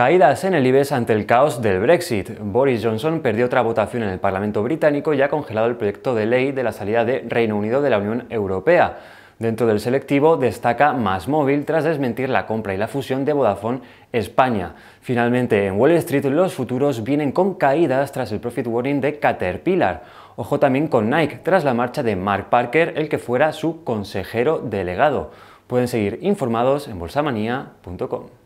Caídas en el IBEX ante el caos del Brexit. Boris Johnson perdió otra votación en el Parlamento británico y ha congelado el proyecto de ley de la salida de Reino Unido de la Unión Europea. Dentro del selectivo destaca Móvil tras desmentir la compra y la fusión de Vodafone España. Finalmente, en Wall Street los futuros vienen con caídas tras el profit warning de Caterpillar. Ojo también con Nike tras la marcha de Mark Parker, el que fuera su consejero delegado. Pueden seguir informados en bolsamanía.com.